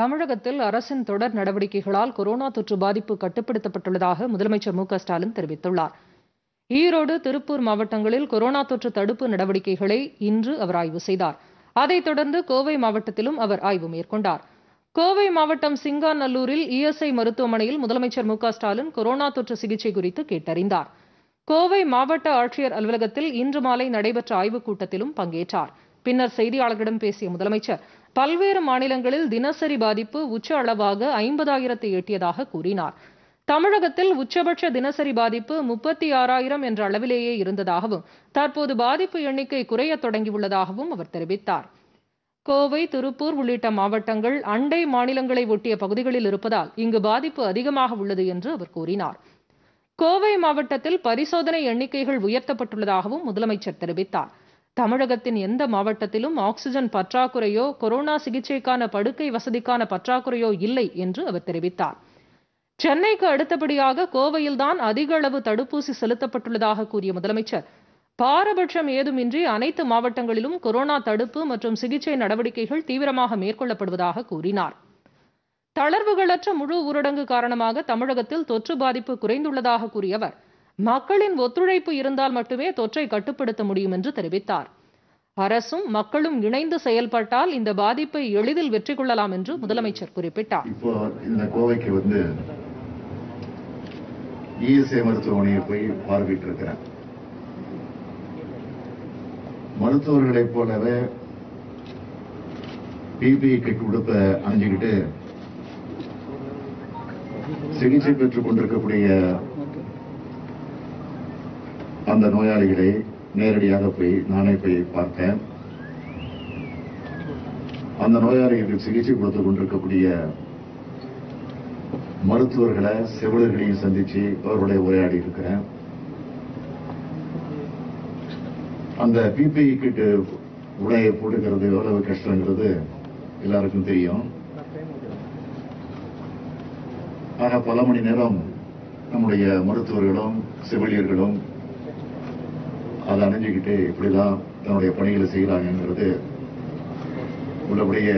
தமிழகத்தில் அரசின் தொடர் நடவடிக்கைகளால் கொரோனா தொற்று பாதிப்பு கட்டுப்படுத்தப்பட்டுள்ளதாக முதலமைச்சர் மு ஸ்டாலின் தெரிவித்துள்ளார். ஈரோடு திருப்பூர் மாவட்டங்களில் கொரோனா தொற்று தடுப்பு நடவடிக்கைகளை இன்று அவர் ஆய்வு செய்தார். அதைத் தொடர்ந்து கோவை மாவட்டத்திலும் அவர் ஆய்வு மேற்கொண்டார். கோவை மாவட்டம் சிங்காநல்லூரில் இஎஸ்ஐ மருத்துவமனையில் முதலமைச்சர் மு ஸ்டாலின் கொரோனா தொற்று சிகிச்சை குறித்து கேட்டறிந்தார். கோவை மாவட்ட ஆட்சியர் அலுவலகத்தில் இன்று மாலை நடைபெற்ற ஆய்வுக் கூட்டத்திலும் பங்கேற்றாா் பின்னர் செய்தியாளர்களிடம் பேசிய முதலமைச்சர் பல்வேறு மாநிலங்களில் தினசரி பாதிப்பு உச்ச அளவாக ஐம்பதாயிரத்தை எட்டியதாக கூறினார். தமிழகத்தில் உச்சபட்ச தினசரி பாதிப்பு முப்பத்தி ஆறாயிரம் என்ற அளவிலேயே இருந்ததாகவும் தற்போது பாதிப்பு எண்ணிக்கை குறையத் தொடங்கியுள்ளதாகவும் அவர் தெரிவித்தார். கோவை திருப்பூர் உள்ளிட்ட மாவட்டங்கள் அண்டை மாநிலங்களை ஒட்டிய பகுதிகளில் இருப்பதால் இங்கு பாதிப்பு அதிகமாக உள்ளது என்று அவர் கூறினார். கோவை மாவட்டத்தில் பரிசோதனை எண்ணிக்கைகள் உயர்த்தப்பட்டுள்ளதாகவும் முதலமைச்சர் தெரிவித்தார். தமிழகத்தின் எந்த மாவட்டத்திலும் ஆக்ஸிஜன் பற்றாக்குறையோ கொரோனா சிகிச்சைக்கான படுக்கை வசதிக்கான பற்றாக்குறையோ இல்லை என்று அவர் தெரிவித்தார். சென்னைக்கு அடுத்தபடியாக கோவையில்தான் அதிக அளவு தடுப்பூசி செலுத்தப்பட்டுள்ளதாக கூறிய முதலமைச்சர் பாரபட்சம் ஏதுமின்றி அனைத்து மாவட்டங்களிலும் கொரோனா தடுப்பு மற்றும் சிகிச்சை நடவடிக்கைகள் தீவிரமாக மேற்கொள்ளப்படுவதாக கூறினார். தளர்வுகளற்ற முழு ஊரடங்கு காரணமாக தமிழகத்தில் தொற்று பாதிப்பு குறைந்துள்ளதாக கூறிய அவர் மக்களின் ஒத்துழைப்பு இருந்தால் மட்டுமே தொற்றை கட்டுப்படுத்த முடியும் என்று தெரிவித்தார். அரசும் மக்களும் இணைந்து செயல்பட்டால் இந்த பாதிப்பை எளிதில் வெற்றி கொள்ளலாம் என்று முதலமைச்சர் குறிப்பிட்டார். இந்த கோவைக்கு வந்து இஎஸ்ஐ மருத்துவமனையை போய் பார்வையிட்டு இருக்கிறேன் மருத்துவர்களைப் போலவே பிபிஇ கிட் உடுப்ப அணிஞ்சுக்கிட்டு சிகிச்சை பெற்றுக் கொண்டிருக்கக்கூடிய அந்த நோயாளிகளை நேரடியாக போய் நானே போய் பார்த்தேன். அந்த நோயாளிகளுக்கு சிகிச்சை கொடுத்துக் கொண்டிருக்கக்கூடிய மருத்துவர்களை செவிலர்களையும் சந்திச்சு அவர்களுடைய உரையாடி இருக்கிறேன். அந்த பிபிஇ கிட்டு உடையை போட்டுக்கிறது எவ்வளவு கஷ்டங்கிறது எல்லாருக்கும் தெரியும். ஆக பல மணி நேரம் நம்முடைய மருத்துவர்களும் செவிலியர்களும் அதை அணிஞ்சுக்கிட்டு இப்படிதான் தன்னுடைய பணிகளை செய்கிறாங்கிறது உள்ளபடிய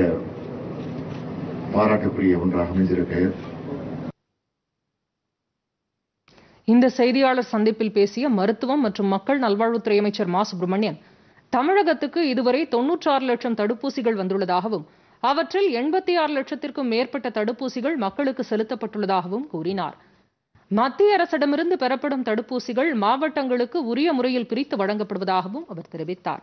பாராட்டக்கூடிய ஒன்றாக அமைஞ்சிருக்கு. இந்த செய்தியாளர் சந்திப்பில் பேசிய மருத்துவம் மற்றும் மக்கள் நல்வாழ்வுத்துறை அமைச்சர் மா. சுப்பிரமணியன் தமிழகத்துக்கு இதுவரை தொன்னூற்றாறு லட்சம் தடுப்பூசிகள் வந்துள்ளதாகவும் அவற்றில் எண்பத்தி ஆறு லட்சத்திற்கும் மேற்பட்ட தடுப்பூசிகள் மக்களுக்கு செலுத்தப்பட்டுள்ளதாகவும் கூறினார். மத்திய அரசிடமிருந்து பெறப்படும் தடுப்பூசிகள் மாவட்டங்களுக்கு உரிய முறையில் பிரித்து வழங்கப்படுவதாகவும் அவர் தெரிவித்தார்.